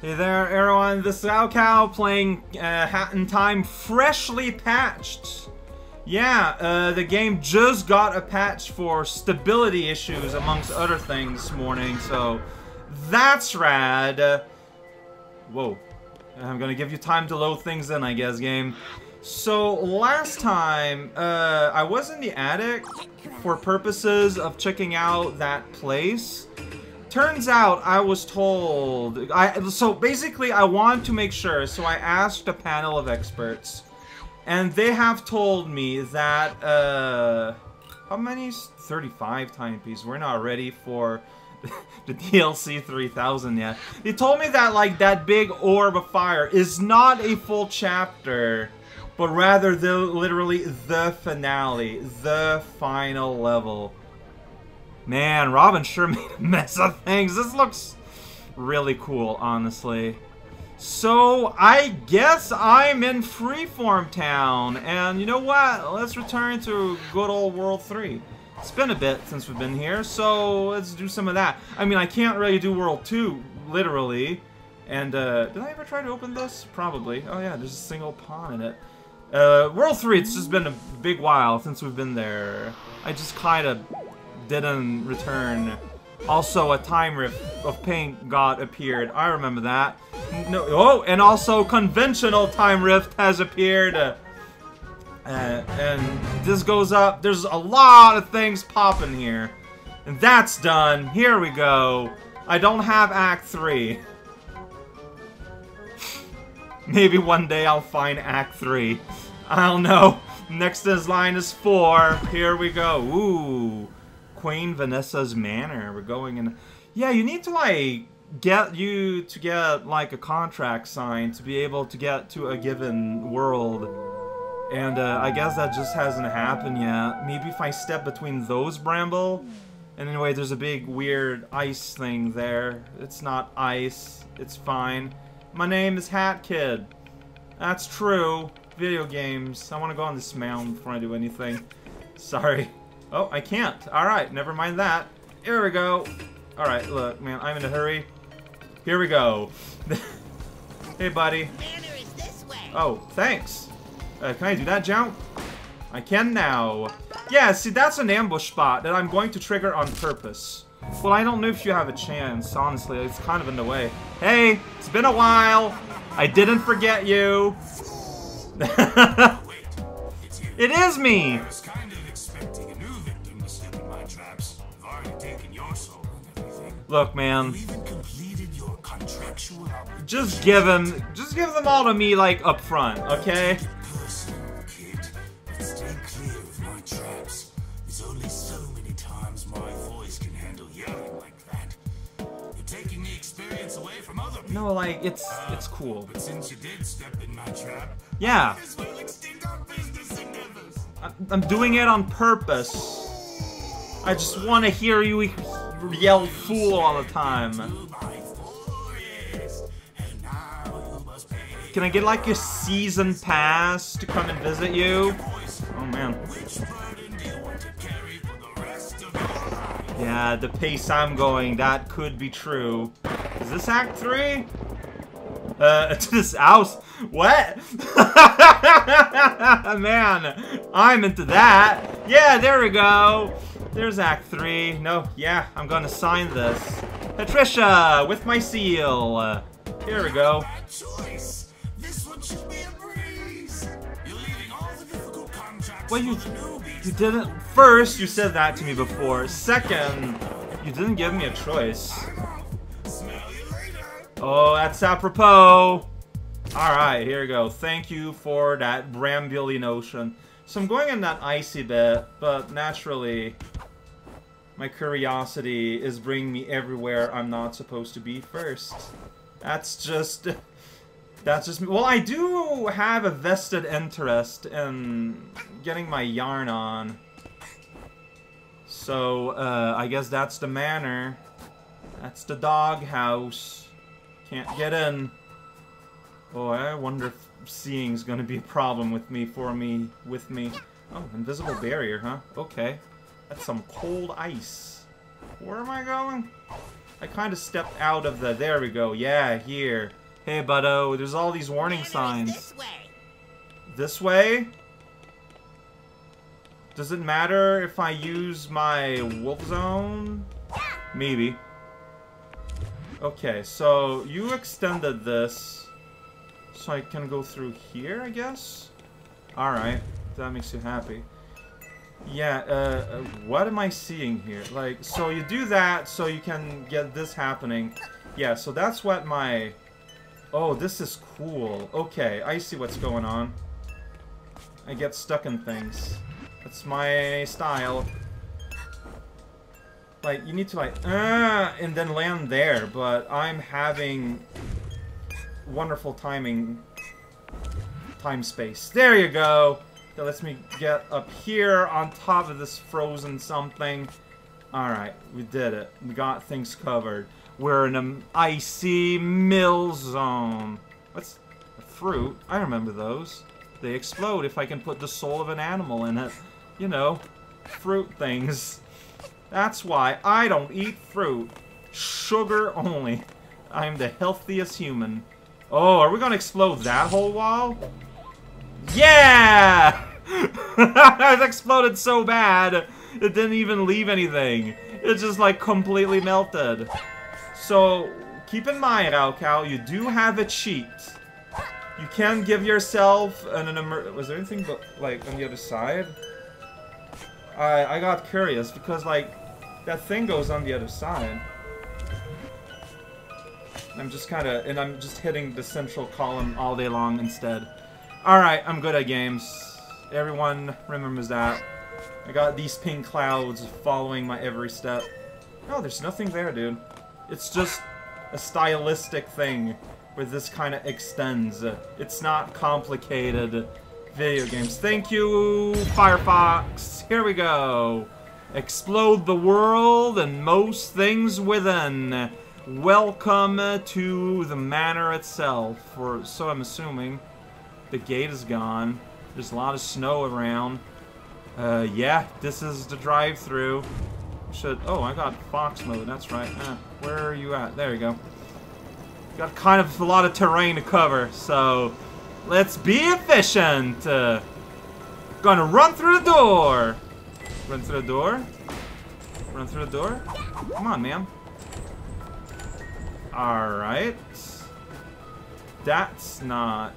Hey there, everyone. This is raocow playing uh, Hat in Time freshly patched. Yeah, uh, the game just got a patch for stability issues, amongst other things, this morning, so that's rad. Uh, whoa. I'm gonna give you time to load things in, I guess, game. So, last time, uh, I was in the attic for purposes of checking out that place. Turns out I was told... I So, basically, I want to make sure, so I asked a panel of experts. And they have told me that, uh... How many? 35 timepieces. We're not ready for the DLC 3000 yet. They told me that, like, that big orb of fire is not a full chapter, but rather the literally the finale, the final level. Man, Robin sure made a mess of things. This looks really cool, honestly. So, I guess I'm in Freeform Town, and you know what? Let's return to good old World 3. It's been a bit since we've been here, so let's do some of that. I mean, I can't really do World 2, literally. And, uh, did I ever try to open this? Probably. Oh yeah, there's a single pawn in it. Uh, World 3, it's just been a big while since we've been there. I just kind of didn't return also, a time rift of paint god appeared. I remember that. No, oh, and also conventional time rift has appeared. Uh, and this goes up. There's a lot of things popping here. And that's done. Here we go. I don't have Act 3. Maybe one day I'll find Act 3. I don't know. Next is line is 4. Here we go. Ooh. Queen Vanessa's manor. We're going in. Yeah, you need to like get you to get like a contract signed to be able to get to a given world. And uh, I guess that just hasn't happened yet. Maybe if I step between those bramble. And anyway, there's a big weird ice thing there. It's not ice. It's fine. My name is Hat Kid. That's true. Video games. I want to go on this mound before I do anything. Sorry. Oh, I can't. Alright, never mind that. Here we go. Alright, look, man, I'm in a hurry. Here we go. hey, buddy. Oh, thanks. Uh, can I do that jump? I can now. Yeah, see, that's an ambush spot that I'm going to trigger on purpose. Well, I don't know if you have a chance, honestly. It's kind of in the way. Hey, it's been a while. I didn't forget you. it is me. Look, man. Just give him, just give them all to me, like, up front, okay? No, like it's it's cool. But since you did step in my trap, yeah. I'm doing it on purpose. I just want to hear you yell fool all the time. Can I get like a season pass to come and visit you? Oh man. Yeah, the pace I'm going, that could be true. Is this Act 3? Uh, to this house? What? Man, I'm into that. Yeah, there we go. There's Act 3. No, yeah, I'm gonna sign this. Patricia, with my seal. Here we go. Well, you, you didn't... First, you said that to me before. Second, you didn't give me a choice. Oh, that's apropos. Alright, here we go. Thank you for that brambly notion. So I'm going in that icy bit, but naturally, my curiosity is bringing me everywhere I'm not supposed to be first. That's just... That's just... me. Well, I do have a vested interest in getting my yarn on. So, uh, I guess that's the manor. That's the doghouse. Can't get in. Oh, I wonder if seeing's gonna be a problem with me, for me, with me. Oh, invisible barrier, huh? Okay. That's some cold ice. Where am I going? I kind of stepped out of the... There we go. Yeah, here. Hey, buddo. There's all these warning signs. This way. This way? Does it matter if I use my wolf zone? Maybe. Okay, so you extended this so I can go through here, I guess? Alright, that makes you happy. Yeah, uh, uh, what am I seeing here? Like, so you do that so you can get this happening. Yeah, so that's what my... Oh, this is cool. Okay, I see what's going on. I get stuck in things. That's my style. Like, you need to like, uh, and then land there, but I'm having wonderful timing. Time space. There you go! That lets me get up here on top of this frozen something. Alright, we did it. We got things covered. We're in an icy mill zone. What's fruit? I remember those. They explode if I can put the soul of an animal in it. You know, fruit things. That's why I don't eat fruit. Sugar only. I'm the healthiest human. Oh, are we gonna explode that whole wall? Yeah! it exploded so bad, it didn't even leave anything. It just, like, completely melted. So, keep in mind, raocow, you do have a cheat. You can give yourself an, an emer- Was there anything, but, like, on the other side? I, I got curious, because, like, that thing goes on the other side. I'm just kind of, and I'm just hitting the central column all day long instead. Alright, I'm good at games. Everyone remembers that. I got these pink clouds following my every step. No, there's nothing there, dude. It's just a stylistic thing where this kind of extends. It's not complicated video games. Thank you, Firefox. Here we go. Explode the world and most things within. Welcome to the manor itself, or so I'm assuming. The gate is gone. There's a lot of snow around. Uh, yeah, this is the drive-through. Should oh, I got fox mode. That's right. Uh, where are you at? There you go. Got kind of a lot of terrain to cover, so let's be efficient. Uh, gonna run through the door. Run through the door. Run through the door. Come on, man. Alright. That's not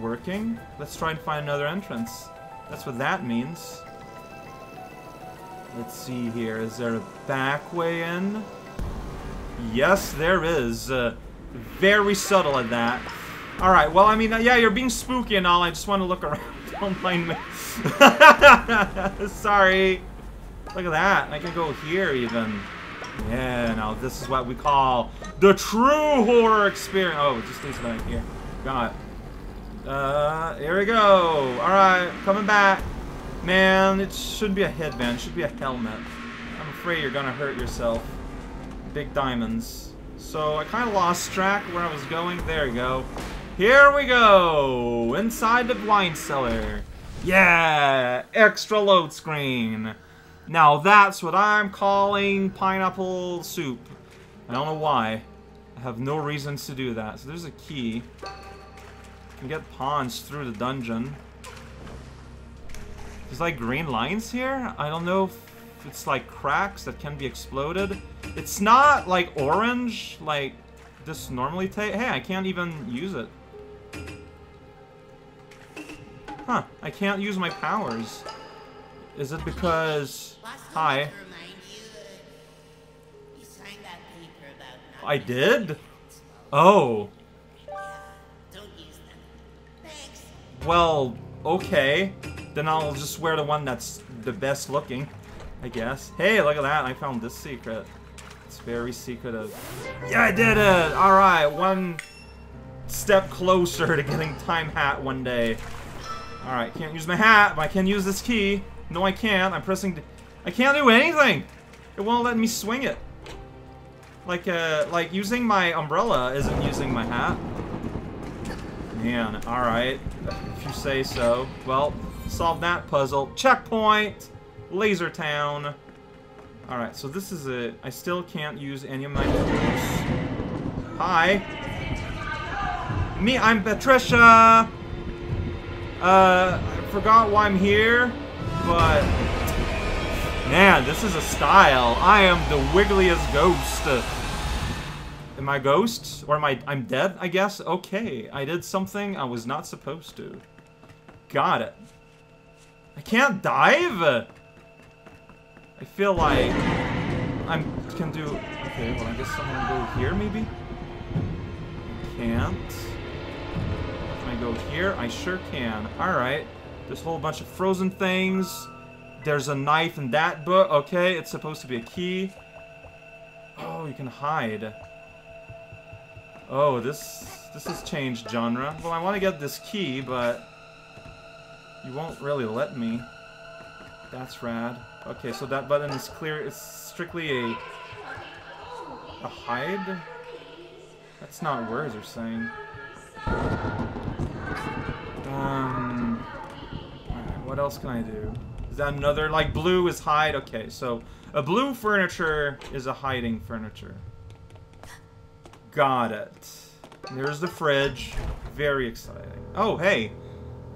working. Let's try and find another entrance. That's what that means. Let's see here. Is there a back way in? Yes, there is. Uh, very subtle at that. Alright, well, I mean, uh, yeah, you're being spooky and all. I just want to look around. Don't mind me. Sorry. Look at that. I can go here, even. Yeah, now this is what we call the true horror experience. Oh, it just leads back here. Got it. Uh, here we go. Alright, coming back. Man, it shouldn't be a headband. It should be a helmet. I'm afraid you're gonna hurt yourself. Big diamonds. So, I kind of lost track where I was going. There you go. Here we go! Inside the wine cellar. Yeah! Extra load screen. Now that's what I'm calling pineapple soup. I don't know why. I have no reasons to do that. So there's a key can get pawns through the dungeon. There's like green lines here? I don't know if it's like cracks that can be exploded. It's not like orange, like this normally take. Hey, I can't even use it. Huh, I can't use my powers. Is it because... Hi. I did? Oh. Well, okay. Then I'll just wear the one that's the best looking, I guess. Hey, look at that. I found this secret. It's very secretive. Yeah, I did it! Alright, one step closer to getting Time Hat one day. Alright, can't use my hat, but I can use this key. No, I can't. I'm pressing... I can't do anything! It won't let me swing it. Like, uh, like using my umbrella isn't using my hat. Man, alright. If you say so. Well, solve that puzzle. Checkpoint! Laser Town. Alright, so this is it. I still can't use any of my tools. Hi. Me, I'm Patricia! Uh, I forgot why I'm here, but... Man, this is a style. I am the wiggliest ghost. Am I ghost? Or am I- I'm dead, I guess? Okay, I did something I was not supposed to. Got it. I can't dive! I feel like I can do... Okay, well, I guess someone go here, maybe? Can't. Can I go here? I sure can. Alright. There's a whole bunch of frozen things. There's a knife in that book. Okay, it's supposed to be a key. Oh, you can hide. Oh, this this has changed genre. Well, I want to get this key, but you won't really let me. That's rad. Okay, so that button is clear. It's strictly a... A hide? That's not words are saying. Um... what else can I do? Is that another... Like, blue is hide? Okay, so... A blue furniture is a hiding furniture. Got it. There's the fridge. Very exciting. Oh, hey!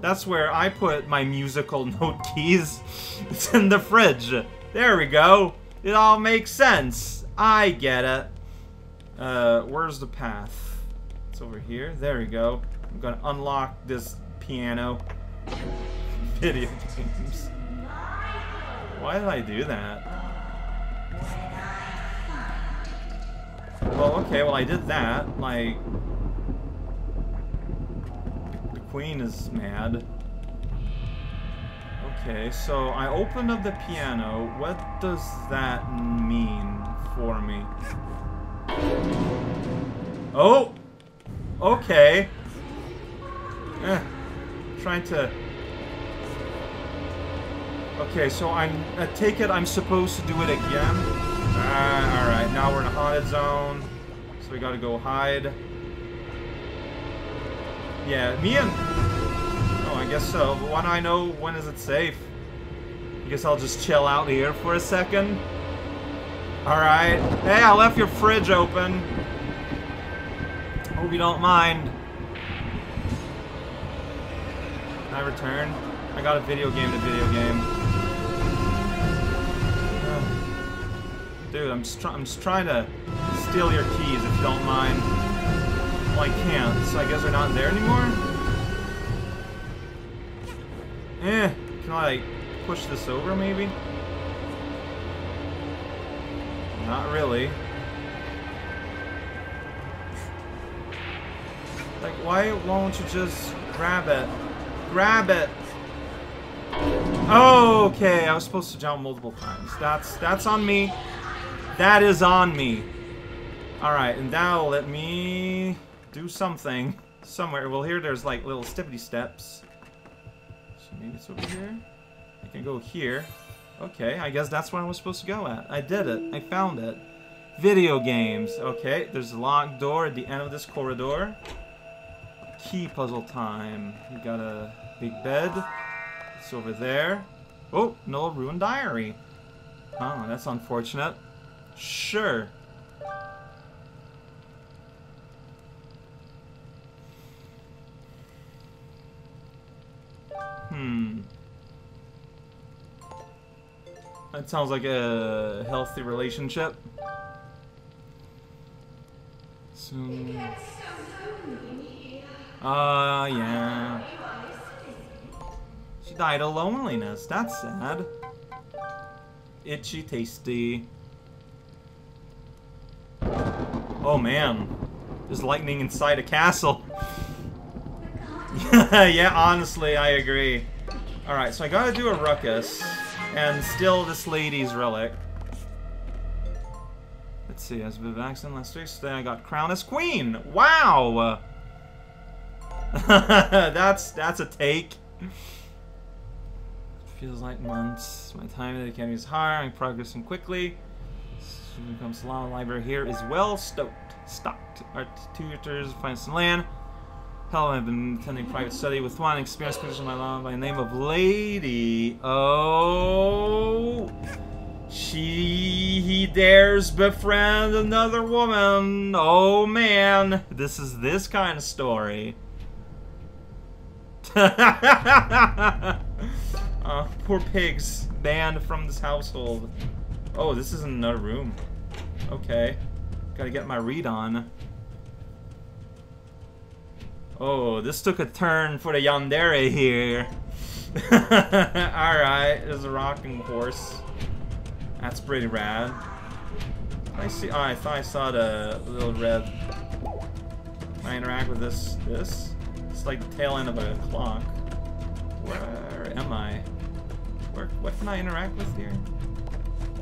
That's where I put my musical note keys. It's in the fridge. There we go. It all makes sense. I get it. Uh, where's the path? It's over here. There we go. I'm gonna unlock this piano. Video games. Why did I do that? Well, okay, well I did that. Like, The queen is mad. Okay, so I opened up the piano. What does that mean for me? Oh! Okay. Eh. Trying to... Okay, so I'm... I take it I'm supposed to do it again? Ah, alright. Now we're in a haunted zone. So we gotta go hide. Yeah, me and... Oh, I guess so. But why do I know when is it safe? I guess I'll just chill out here for a second. Alright. Hey, I left your fridge open. Hope you don't mind. Can I return? I got a video game to video game. Dude, I'm just, I'm just trying to steal your keys if you don't mind. Well, I can't, so I guess they're not there anymore? Eh, can I, like, push this over, maybe? Not really. Like, why won't you just grab it? Grab it! Okay, I was supposed to jump multiple times. That's, that's on me. That is on me. Alright, and that'll let me do something somewhere. Well, here there's like little steppity steps. So maybe it's over here? I can go here. Okay, I guess that's where I was supposed to go at. I did it. I found it. Video games. Okay, there's a locked door at the end of this corridor. Key puzzle time. We got a big bed. It's over there. Oh, no ruined diary. Oh, that's unfortunate. Sure. Hmm. That sounds like a healthy relationship. So... Uh, yeah. She died of loneliness. That's sad. Itchy tasty. Oh man. There's lightning inside a castle. yeah, honestly, I agree. Alright, so I gotta do a ruckus. And steal this lady's relic. Let's see, as bit of accident last week, so then I got Crown as queen! Wow! that's that's a take. Feels like months. My time at the academy is high. I'm progressing quickly. Comes the library here is well stoked, stocked. Our tutors find some land. Hell, I've been attending private study with one experienced person my law by the name of Lady. Oh. She he dares befriend another woman. Oh man, this is this kind of story. uh, poor pigs banned from this household. Oh, this is another room. Okay. Gotta get my read on. Oh, this took a turn for the yandere here. Alright, there's a rocking horse. That's pretty rad. I see. Oh, I thought I saw the little red. Can I interact with this? This? It's like the tail end of a clock. Where am I? Where? What can I interact with here?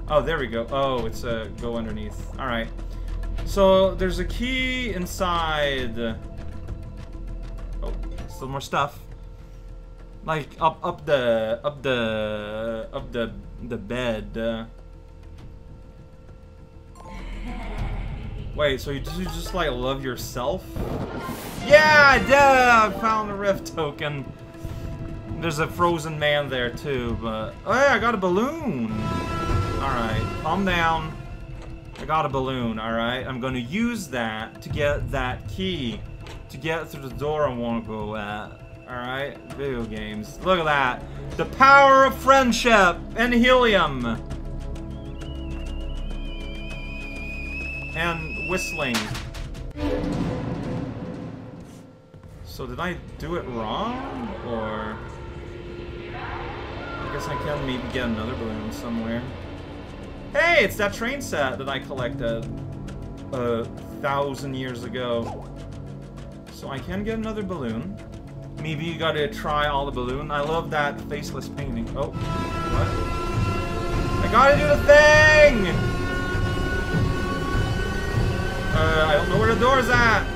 Oh, there we go. Oh, it's a go underneath. All right. So there's a key inside. Oh, still more stuff. Like up, up the, up the, up the, the bed. Uh, Wait, so you just, you just like love yourself? Yeah, I did! I found a rift token. There's a frozen man there too, but... Oh yeah, I got a balloon! Alright, calm down. I got a balloon, alright? I'm gonna use that to get that key. To get through the door I want to go at. Alright? Video games. Look at that. The power of friendship and helium! And whistling. So did I do it wrong? Or... I guess I can maybe get another balloon somewhere. Hey, it's that train set that I collected a thousand years ago. So I can get another balloon. Maybe you gotta try all the balloon. I love that faceless painting. Oh, what? I gotta do the thing! Uh, I don't know where the door's at.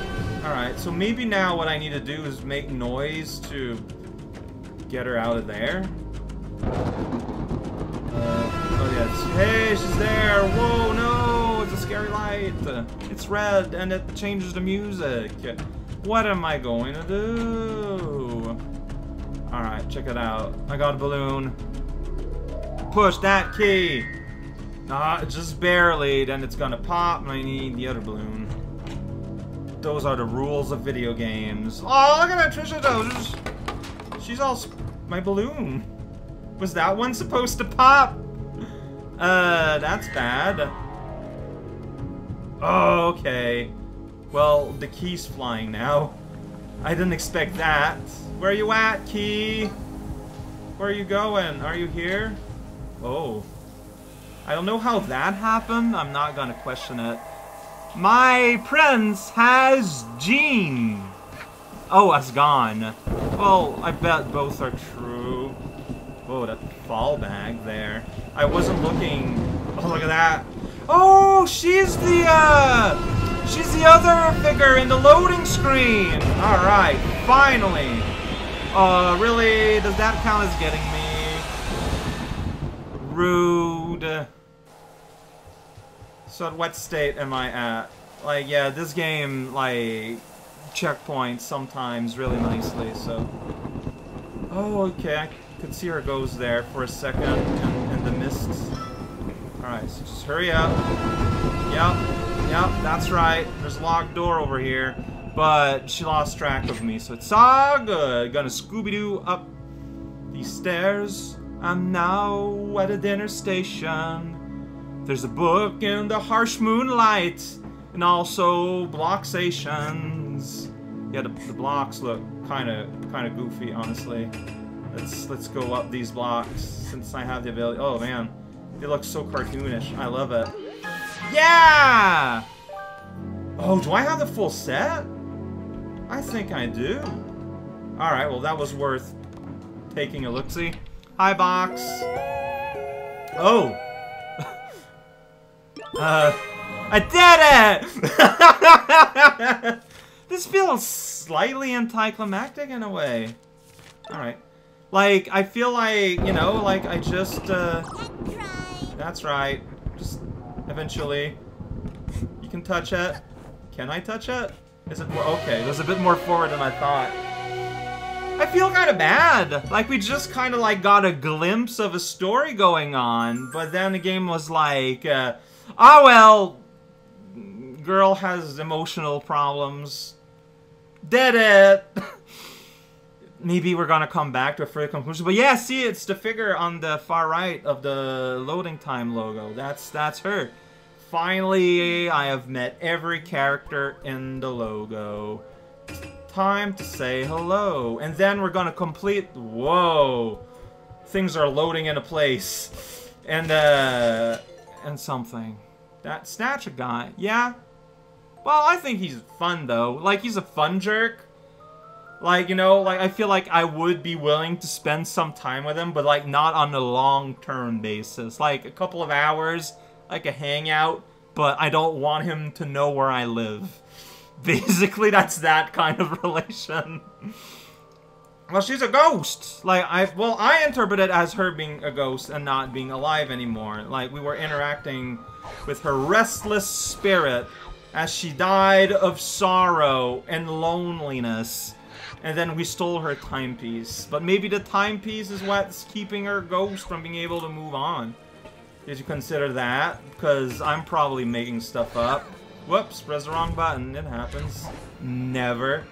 Alright, so maybe now what I need to do is make noise to get her out of there. Oh. Hey, she's there. Whoa, no, it's a scary light. It's red and it changes the music. What am I going to do? Alright, check it out. I got a balloon. Push that key. Uh, just barely, then it's gonna pop, and I need the other balloon. Those are the rules of video games. Oh, look at that Trisha though. She's all... My balloon. Was that one supposed to pop? Uh, that's bad. Oh, okay. Well, the key's flying now. I didn't expect that. Where are you at, key? Where are you going? Are you here? Oh. I don't know how that happened. I'm not gonna question it. My prince has Jean. Oh, has gone. Well, I bet both are true. Oh, that fall bag there. I wasn't looking. Oh, look at that. Oh, she's the, uh, she's the other figure in the loading screen. All right, finally. Uh, really? Does that count as getting me? Rude. So at what state am I at? Like, yeah, this game, like, checkpoints sometimes really nicely, so... Oh, okay, I could see her goes there for a second in the mist. Alright, so just hurry up. Yep, yep, that's right. There's a locked door over here. But she lost track of me, so it's all good. Gonna Scooby-Doo up these stairs. I'm now at a dinner station. There's a book in the harsh moonlight, and also blocksations. Yeah, the, the blocks look kind of kind of goofy, honestly. Let's let's go up these blocks since I have the ability. Oh man, they look so cartoonish. I love it. Yeah. Oh, do I have the full set? I think I do. All right, well that was worth taking a look. See. Hi, box. Oh. Uh, I did it! this feels slightly anticlimactic in a way. Alright. Like, I feel like, you know, like I just, uh... That's right. Just, eventually. You can touch it. Can I touch it? Is it more- okay, was a bit more forward than I thought. I feel kind of bad. Like, we just kind of, like, got a glimpse of a story going on, but then the game was like, uh, oh, well, girl has emotional problems. Did it! Maybe we're gonna come back to a further conclusion. But yeah, see, it's the figure on the far right of the loading time logo. That's that's her. Finally, I have met every character in the logo. Time to say hello. And then we're gonna complete... Whoa! Things are loading into place. And, uh... And something. That Snatcher guy. Yeah? Well, I think he's fun, though. Like, he's a fun jerk. Like, you know, like, I feel like I would be willing to spend some time with him, but, like, not on a long-term basis. Like, a couple of hours, like a hangout, but I don't want him to know where I live. Basically, that's that kind of relation. Well, she's a ghost. Like, I, well, I interpret it as her being a ghost and not being alive anymore. Like, we were interacting with her restless spirit as she died of sorrow and loneliness and then we stole her timepiece. But maybe the timepiece is what's keeping her ghost from being able to move on. Did you consider that? Because I'm probably making stuff up. Whoops, press the wrong button. It happens. Never.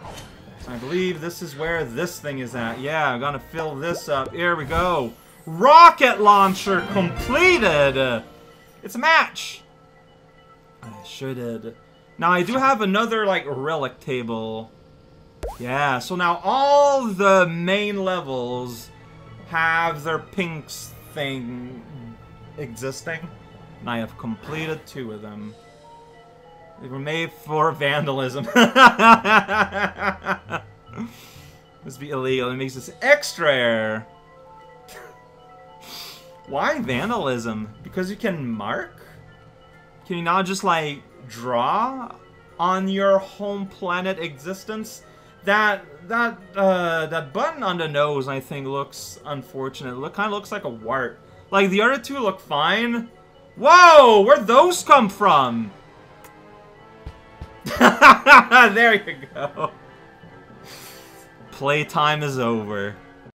I believe this is where this thing is at. Yeah, I'm gonna fill this up. Here we go. Rocket launcher completed! It's a match! I did. Now, I do have another, like, relic table yeah, so now all the main levels have their pinks thing existing. And I have completed two of them. They were made for vandalism. this be illegal. It makes this extra rare. Why vandalism? Because you can mark? Can you not just, like, draw on your home planet existence? That that uh, that button on the nose, I think, looks unfortunate. Look, kind of looks like a wart. Like the other two look fine. Whoa, where'd those come from? there you go. Playtime is over.